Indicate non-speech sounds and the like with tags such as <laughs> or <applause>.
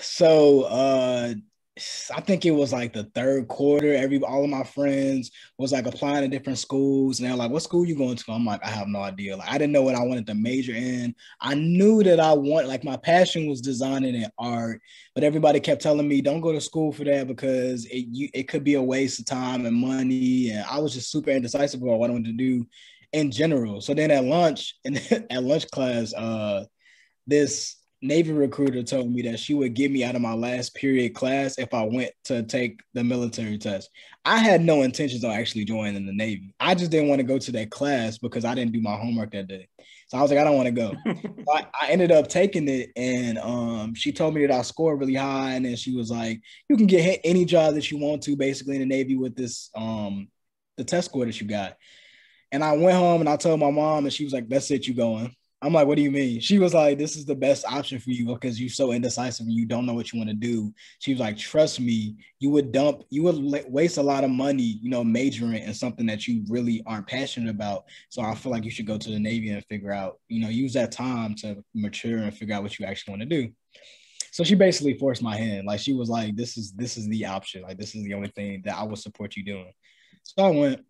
so uh I think it was like the third quarter. Every all of my friends was like applying to different schools, and they're like, "What school you going to?" I'm like, "I have no idea." Like, I didn't know what I wanted to major in. I knew that I want like my passion was designing and art, but everybody kept telling me, "Don't go to school for that because it you, it could be a waste of time and money." And I was just super indecisive about what I wanted to do in general. So then at lunch <laughs> and at lunch class, uh, this Navy recruiter told me that she would get me out of my last period class if I went to take the military test. I had no intentions of actually joining the Navy. I just didn't want to go to that class because I didn't do my homework that day. So I was like, I don't want to go. <laughs> so I, I, ended up taking it, and um, she told me that I scored really high, and then she was like, "You can get any job that you want to, basically in the Navy with this um, the test score that you got." And I went home and I told my mom, and she was like, "That's it, you going." I'm like, what do you mean? She was like, this is the best option for you because you're so indecisive and you don't know what you want to do. She was like, trust me, you would dump, you would waste a lot of money, you know, majoring in something that you really aren't passionate about. So I feel like you should go to the Navy and figure out, you know, use that time to mature and figure out what you actually want to do. So she basically forced my hand. Like she was like, this is this is the option. Like this is the only thing that I would support you doing. So I went